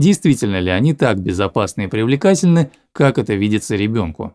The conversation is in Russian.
действительно ли они так безопасны и привлекательны, как это видится ребенку.